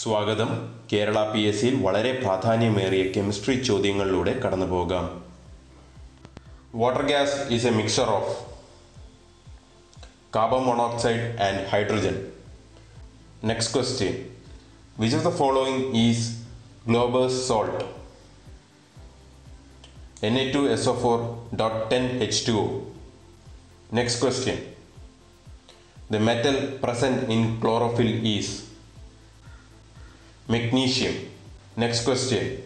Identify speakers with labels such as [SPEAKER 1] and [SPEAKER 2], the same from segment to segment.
[SPEAKER 1] സ്വാഗതം. Kerala P S സിയിൽ വളരെ പ്രാധാന്യമേറിയ കെമിസ്ട്രി ചോദ്യങ്ങളിലൂടെ കടന്നു പോകാം water gas is a mixture of carbon monoxide and hydrogen next question which of the following is global salt N A two S O four dot ten H two O next question the metal present in chlorophyll is magnesium. Next question.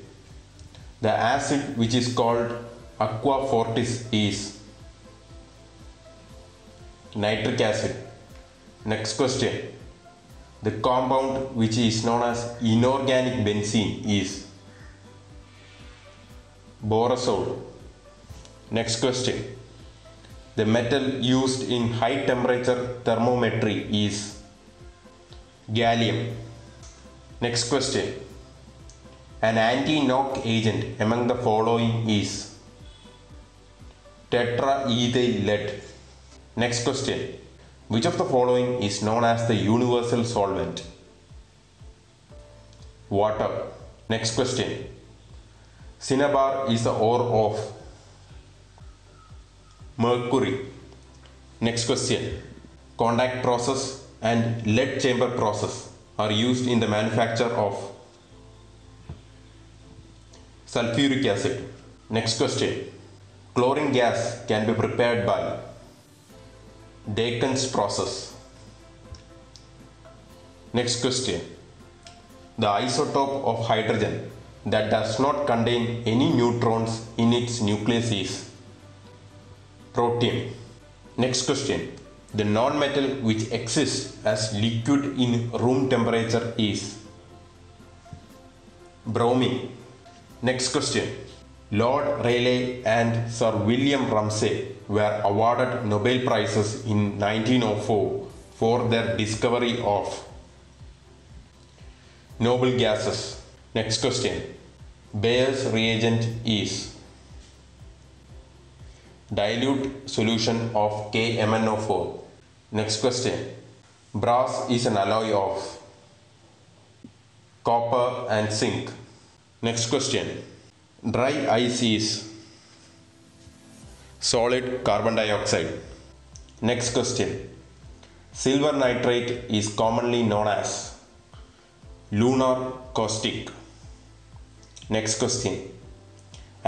[SPEAKER 1] The acid which is called aqua fortis is nitric acid. Next question. The compound which is known as inorganic benzene is borazole. Next question. The metal used in high temperature thermometry is gallium. Next question. An anti-knock agent among the following is tetraethyl lead. Next question. Which of the following is known as the universal solvent? Water. Next question. Cinnabar is the ore of mercury. Next question. Contact process and lead chamber process are used in the manufacture of sulfuric acid. Next question. Chlorine gas can be prepared by Dakin's process. Next question. The isotope of hydrogen that does not contain any neutrons in its nucleus is protium. Next question. The non-metal which exists as liquid in room temperature is bromine. Next question. Lord Rayleigh and Sir William Ramsay were awarded Nobel Prizes in 1904 for their discovery of noble gases. Next question. Baeyer's reagent is dilute solution of KMnO4. Next question. Brass is an alloy of copper and zinc. Next question. Dry ice is solid carbon dioxide. Next question. Silver nitrate is commonly known as lunar caustic. Next question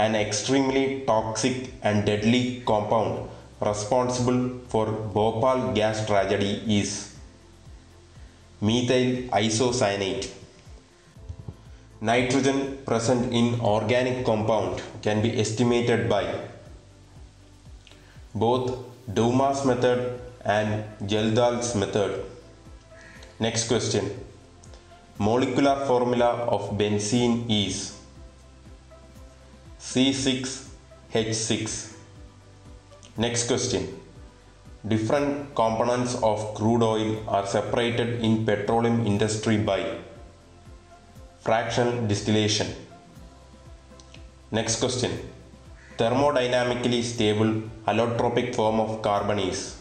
[SPEAKER 1] an extremely toxic and deadly compound responsible for Bhopal gas tragedy is methyl isocyanate. Nitrogen present in organic compound can be estimated by both Dumas method and Kjeldahl's method. Next question. Molecular formula of benzene is C6H6. Next question. Different components of crude oil are separated in petroleum industry by fractional distillation. Next question. Thermodynamically stable allotropic form of carbon is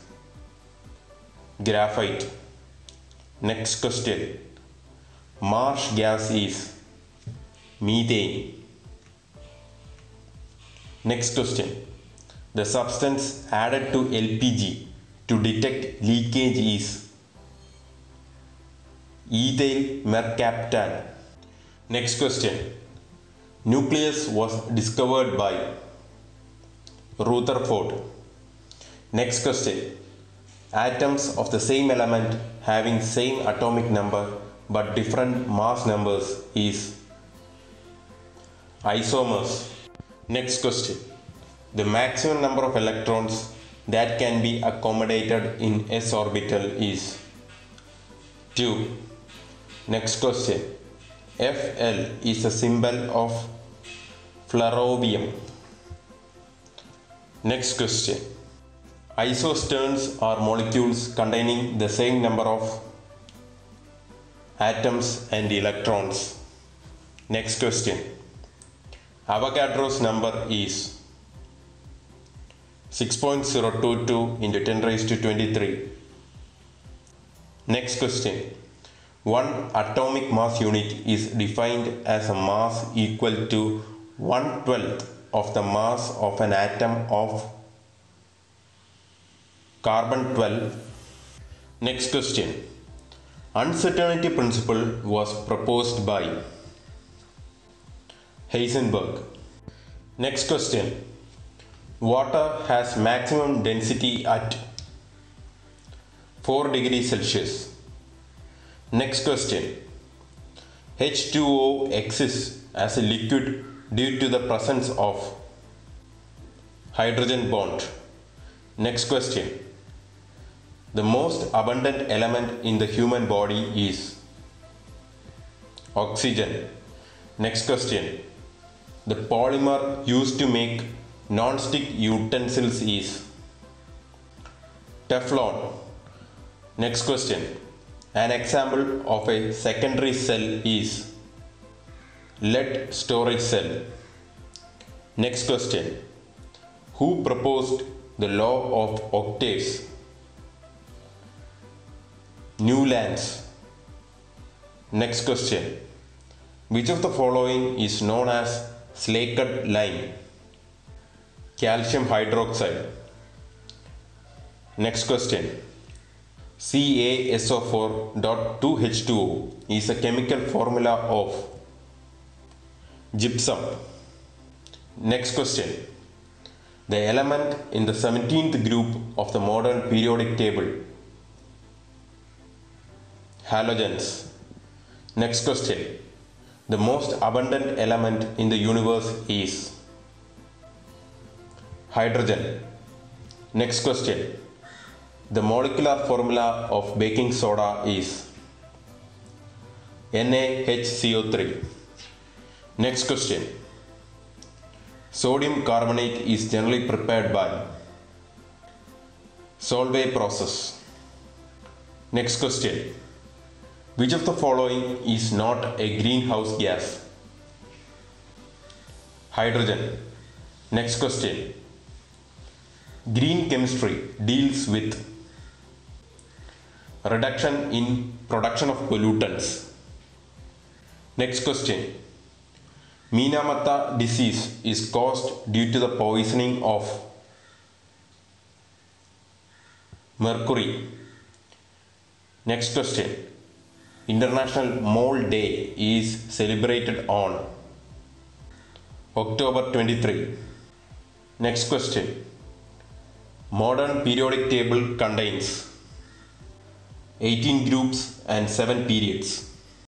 [SPEAKER 1] graphite. Next question. Marsh gas is methane. Next question. The substance added to LPG to detect leakage is ethyl mercaptan. Next question. Nucleus was discovered by Rutherford. Next question. Atoms of the same element having same atomic number but different mass numbers is isomers. Next question. The maximum number of electrons that can be accommodated in s orbital is 2. Next question. Fl is a symbol of flerovium. Next question. Isosteres are molecules containing the same number of atoms and electrons. Next question. Avogadro's number is 6.022 into 10 raised to 23. Next question. one atomic mass unit is defined as a mass equal to 1 12th of the mass of an atom of carbon 12. Next question. Uncertainty principle was proposed by Heisenberg. Next question. Water has maximum density at 4 degrees Celsius. Next question. H2O exists as a liquid due to the presence of hydrogen bond. Next question. The most abundant element in the human body is oxygen. Next question. The polymer used to make non-stick utensils is Teflon. Next question. An example of a secondary cell is lead storage cell. Next question. Who proposed the law of octaves? Newlands. Next question. Which of the following is known as slaked lime? Calcium hydroxide. Next question. CaSO4.2H2O is a chemical formula of gypsum. Next question. The element in the 17th group of the modern periodic table. Halogens. Next question. The most abundant element in the universe is hydrogen. Next question. The molecular formula of baking soda is NaHCO3. Next question. Sodium carbonate is generally prepared by Solvay process. Next question. Which of the following is not a greenhouse gas? Hydrogen. Next question. Green chemistry deals with reduction in production of pollutants. Next question. Minamata disease is caused due to the poisoning of mercury. Next question. International Mole Day is celebrated on October 23. Next question. Modern periodic table contains 18 groups and 7 periods.